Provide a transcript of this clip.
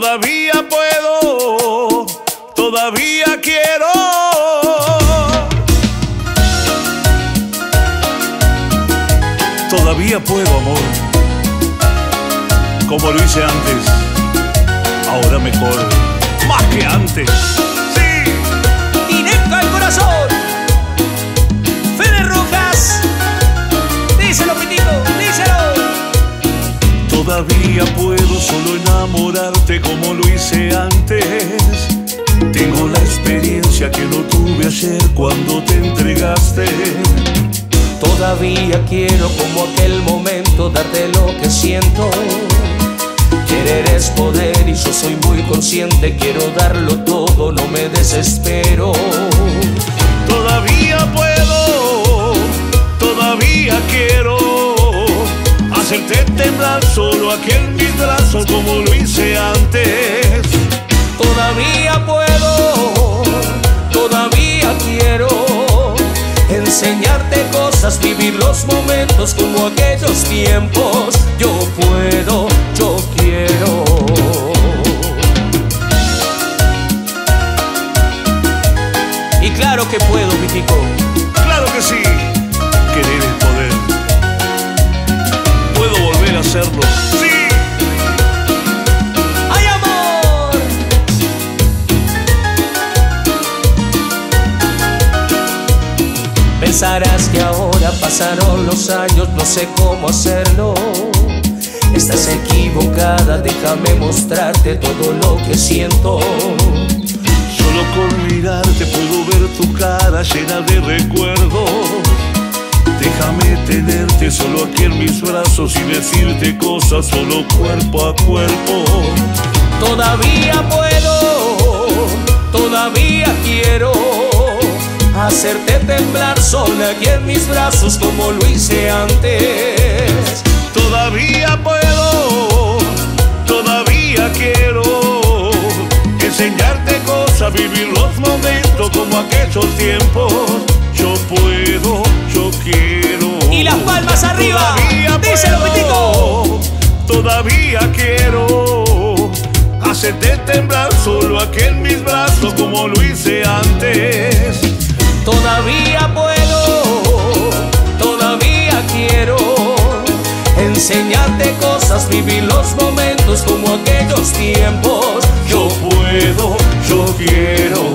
Todavía puedo, todavía quiero. Todavía puedo, amor, como lo hice antes, ahora mejor, más que antes. Todavía puedo solo enamorarte como lo hice antes. Tengo la experiencia que no tuve ayer cuando te entregaste. Todavía quiero como aquel momento darte lo que siento. Querer es poder y yo soy muy consciente, quiero darlo todo, no me desespero. Todavía puedo, todavía quiero hacerte temblar solo aquí en mis brazos como lo hice antes. Todavía puedo, todavía quiero enseñarte cosas, vivir los momentos como aquellos tiempos. Yo puedo, yo quiero. Y claro que puedo, mi tico. Pensarás que ahora pasaron los años, no sé cómo hacerlo. Estás equivocada, déjame mostrarte todo lo que siento. solo con mirarte puedo ver tu cara llena de recuerdos. Déjame tenerte solo aquí en mis brazos y decirte cosas solo cuerpo a cuerpo. Todavía puedo, todavía quiero hacerte temblar sola aquí en mis brazos como lo hice antes. Todavía puedo, todavía quiero enseñarte cosas, vivir los momentos como aquellos tiempos. Yo puedo, yo quiero. Y las palmas arriba. Todavía Díselo, puedo. Todavía quiero hacerte temblar solo aquí en mis brazos como lo hice antes. Cosas, vivir los momentos como aquellos tiempos. Yo puedo, yo quiero,